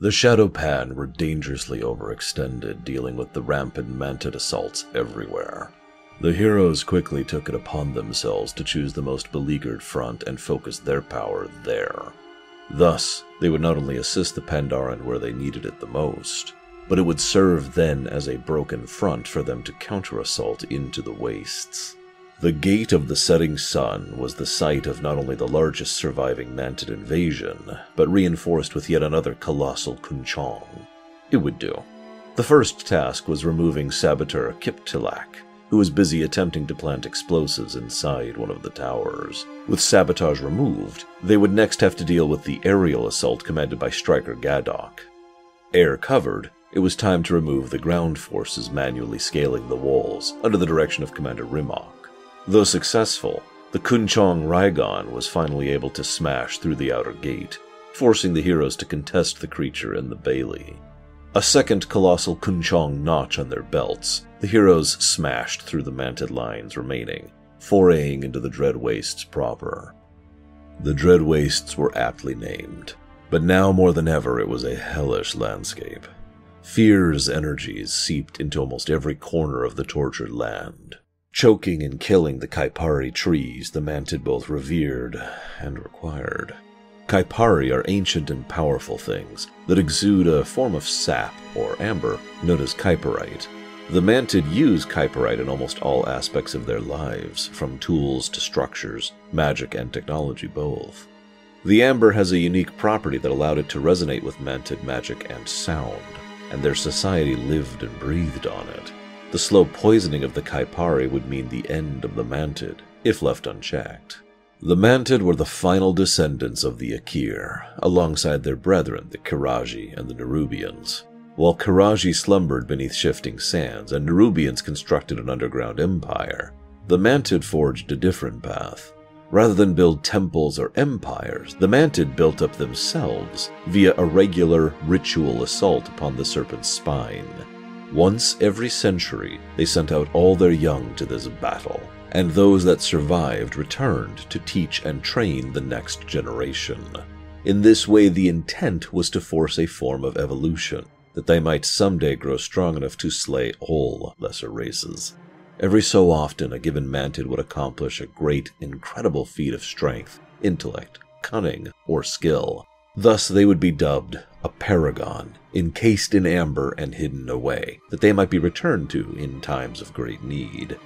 The Shado-Pan were dangerously overextended, dealing with the rampant mantid assaults everywhere. The heroes quickly took it upon themselves to choose the most beleaguered front and focus their power there. Thus, they would not only assist the Pandaren where they needed it the most, but it would serve then as a broken front for them to counter-assault into the wastes. The Gate of the Setting Sun was the site of not only the largest surviving Mantid invasion, but reinforced with yet another colossal Kunchong. It would do. The first task was removing saboteur Kiptilak, who was busy attempting to plant explosives inside one of the towers. With sabotage removed, they would next have to deal with the aerial assault commanded by Striker Gadok. Air covered, it was time to remove the ground forces manually scaling the walls under the direction of Commander Rimok. Though successful, the Kunchong Raigonn was finally able to smash through the outer gate, forcing the heroes to contest the creature in the Bailey. A second colossal Kunchong notch on their belts, the heroes smashed through the mantid lines remaining, foraying into the Dread Wastes proper. The Dread Wastes were aptly named, but now more than ever it was a hellish landscape. Fear's energies seeped into almost every corner of the tortured land choking and killing the Kypari trees the Mantid both revered and required. Kypari are ancient and powerful things that exude a form of sap, or amber, known as Kyparite. The Mantid use Kyparite in almost all aspects of their lives, from tools to structures, magic and technology both. The amber has a unique property that allowed it to resonate with Mantid magic and sound, and their society lived and breathed on it. The slow poisoning of the Kypari would mean the end of the Mantid, if left unchecked. The Mantid were the final descendants of the Aqir, alongside their brethren, the Qiraji and the Nerubians. While Qiraji slumbered beneath shifting sands and Nerubians constructed an underground empire, the Mantid forged a different path. Rather than build temples or empires, the Mantid built up themselves via a regular ritual assault upon the serpent's spine. Once every century, they sent out all their young to this battle, and those that survived returned to teach and train the next generation. In this way, the intent was to force a form of evolution, that they might someday grow strong enough to slay all lesser races. Every so often, a given mantid would accomplish a great, incredible feat of strength, intellect, cunning, or skill. Thus, they would be dubbed a paragon, encased in amber and hidden away, that they might be returned to in times of great need.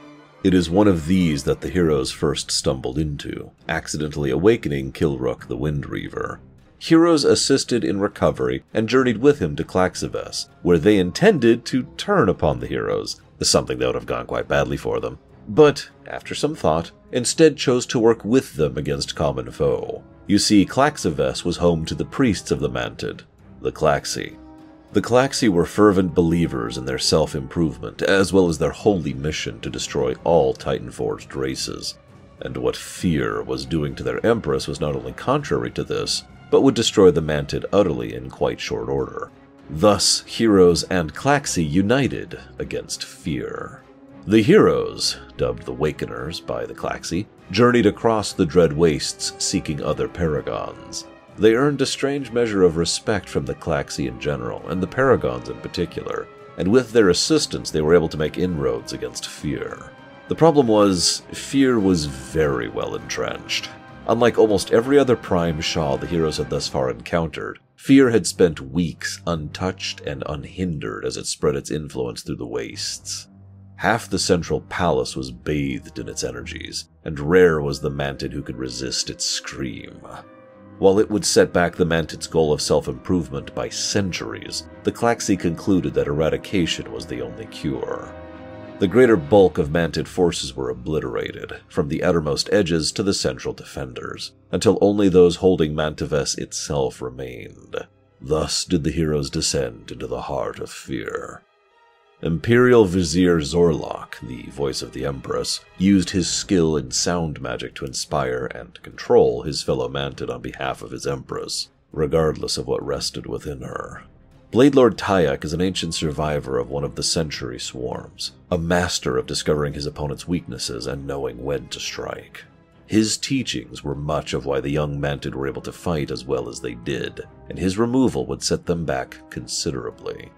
It is one of these that the heroes first stumbled into, accidentally awakening Kilruk the Wind Reaver. Heroes assisted in recovery and journeyed with him to Klaxxi'vess, where they intended to turn upon the heroes, something that would have gone quite badly for them. But, after some thought, instead chose to work with them against common foe. You see, Klaxxi'vess was home to the priests of the Mantid, the Klaxxi. The Klaxxi were fervent believers in their self improvement, as well as their holy mission to destroy all Titan forged races. And what Fear was doing to their Empress was not only contrary to this, but would destroy the Mantid utterly in quite short order. Thus, heroes and Klaxxi united against Fear. The heroes, dubbed the Wakeners by the Klaxxi, journeyed across the Dread Wastes seeking other paragons. They earned a strange measure of respect from the Klaxxi in general, and the Paragons in particular, and with their assistance they were able to make inroads against Fear. The problem was, Fear was very well entrenched. Unlike almost every other Prime Sha the heroes had thus far encountered, Fear had spent weeks untouched and unhindered as it spread its influence through the wastes. Half the central palace was bathed in its energies, and rare was the mantid who could resist its scream. While it would set back the Mantid's goal of self improvement by centuries, the Klaxxi concluded that eradication was the only cure. The greater bulk of Mantid forces were obliterated, from the outermost edges to the central defenders, until only those holding Mantives itself remained. Thus did the heroes descend into the heart of fear. Imperial Vizier Zorlok, the voice of the Empress, used his skill in sound magic to inspire and control his fellow Mantid on behalf of his Empress, regardless of what rested within her. Blade Lord Ta'yak is an ancient survivor of one of the Century Swarms, a master of discovering his opponent's weaknesses and knowing when to strike. His teachings were much of why the young Mantid were able to fight as well as they did, and his removal would set them back considerably.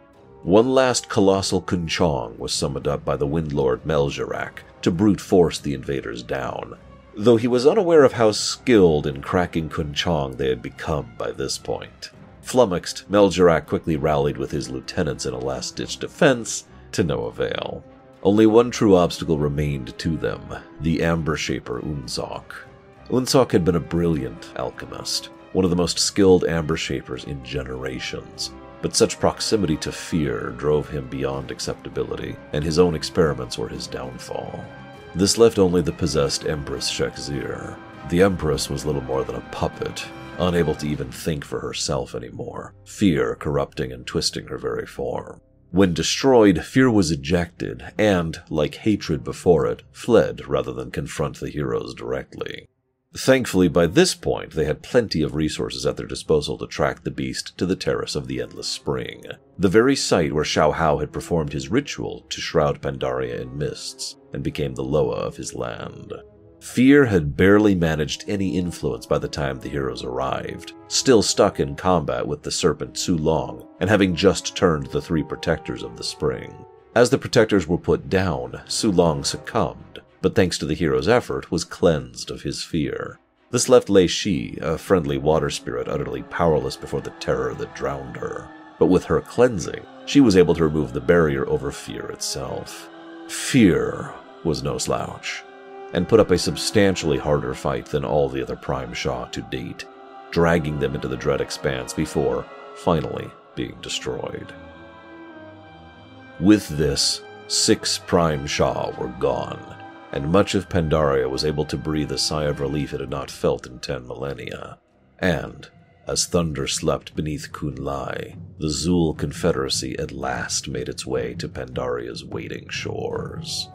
One last colossal Kunchong was summoned up by the Windlord Meljarak to brute force the invaders down, though he was unaware of how skilled in cracking Kunchong they had become by this point. Flummoxed, Meljarak quickly rallied with his lieutenants in a last ditch defense, to no avail. Only one true obstacle remained to them the Amber Shaper Un'sok. Un'sok had been a brilliant alchemist, one of the most skilled Amber Shapers in generations, but such proximity to fear drove him beyond acceptability, and his own experiments were his downfall. This left only the possessed Empress Shek'zeer. The Empress was little more than a puppet, unable to even think for herself anymore, fear corrupting and twisting her very form. When destroyed, fear was ejected, and, like hatred before it, fled rather than confront the heroes directly. Thankfully, by this point, they had plenty of resources at their disposal to track the beast to the terrace of the Endless Spring, the very site where Shaohao had performed his ritual to shroud Pandaria in mists and became the Loa of his land. Fear had barely managed any influence by the time the heroes arrived, still stuck in combat with the serpent Tsulong, and having just turned the three protectors of the spring. As the protectors were put down, Tsulong succumbed, but thanks to the hero's effort, was cleansed of his fear. This left Lei Shi, a friendly water spirit, utterly powerless before the terror that drowned her. But with her cleansing, she was able to remove the barrier over fear itself. Fear was no slouch, and put up a substantially harder fight than all the other Prime Sha to date, dragging them into the Dread Expanse before, finally, being destroyed. With this, six Prime Sha were gone, and much of Pandaria was able to breathe a sigh of relief it had not felt in ten millennia. And, as thunder slept beneath Kun Lai, the Zul Confederacy at last made its way to Pandaria's waiting shores.